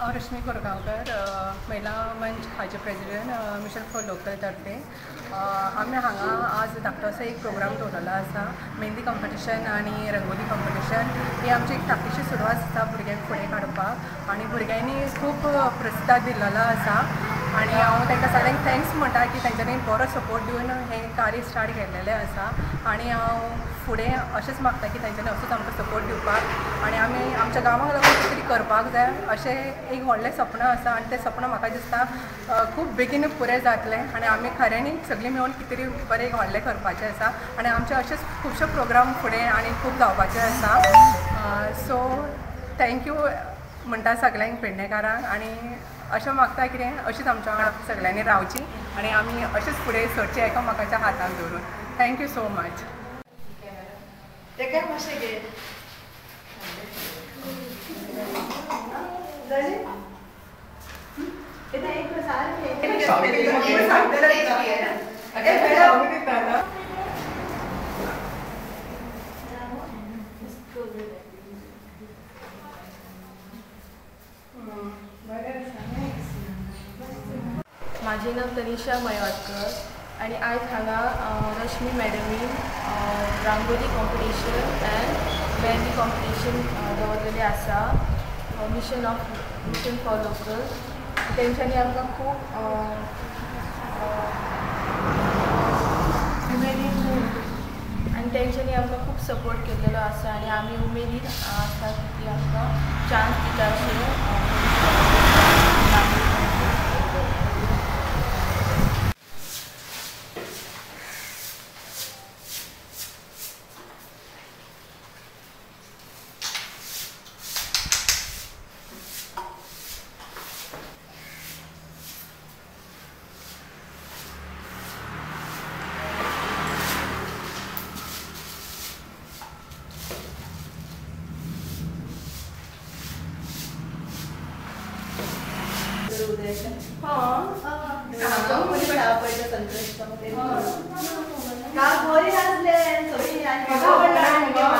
रश्मी कोरगांवकर महिला मंच हाचे प्रेजिडेंट मिशन फॉर लोकल तर्फे अ, आमी हांगा आज धाकटो असो एक प्रोग्राम दवरलेलो आसा मेहंदी कॉम्पिटिशन आनी रंगोली कॉम्पिटिशन ही आमची एक धाकटीशी सुरवात आसा भुरग्यांक फुडें काडपाक आनी भुरग्यांनी खूब uh, प्रतिसाद दिलेलो आसा आनी तांकां सगळ्यांक थँक्स म्हणटा की तांच्यांनी बरो सपोर्ट दिवन हें कार्य स्टार्ट केल्लेलें आसा आनी हांव फुडें अशेंच मागता की तांच्यांनी असोच आमकां सपोर्ट दिवपाक आनी आमी आमच्या गांवांक लागून कितें तरी करपाक जाय. अशें एक व्हडलें सपन आसा आनी तें सपन म्हाका दिसता खूब बेगीन पुरें जातलें. आनी आमी खऱ्यांनी सगळीं मेळून कितें तरी बरें एक व्हडलें करपाचें आसा आनी आमचे अशेंच खुबशे प्रोग्राम फुडें आनी खूब जावपाचे आसा सो थँक्यू म्हणटा सगळ्यांक पेडणेकारांक. आनी अशें मागता कितें अशीच आमच्या वांगडा सगळ्यांनी रावची आनी आमी अशेंच फुडें सरचें एकामेकाच्या हातान धरून. थँक्यू सो मच तेका मातशें घे माझे नाव तनिषा मयवाडकर आणि आज हांगा Rashmi मॅडमीन rangoli competition and mehndi competition दवरलेलें आसा mission of mission for local तेंच्यांनी आमकां खूब उमेदीन अ, आनी तेंच्यांनी आमकां खूब सपोर्ट केल्लेलो आसा आनी आमी उमेदीन आसा की ती आमकां चान्स दिता अशें का बरी नाचले सगळी आमी